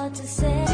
what to say.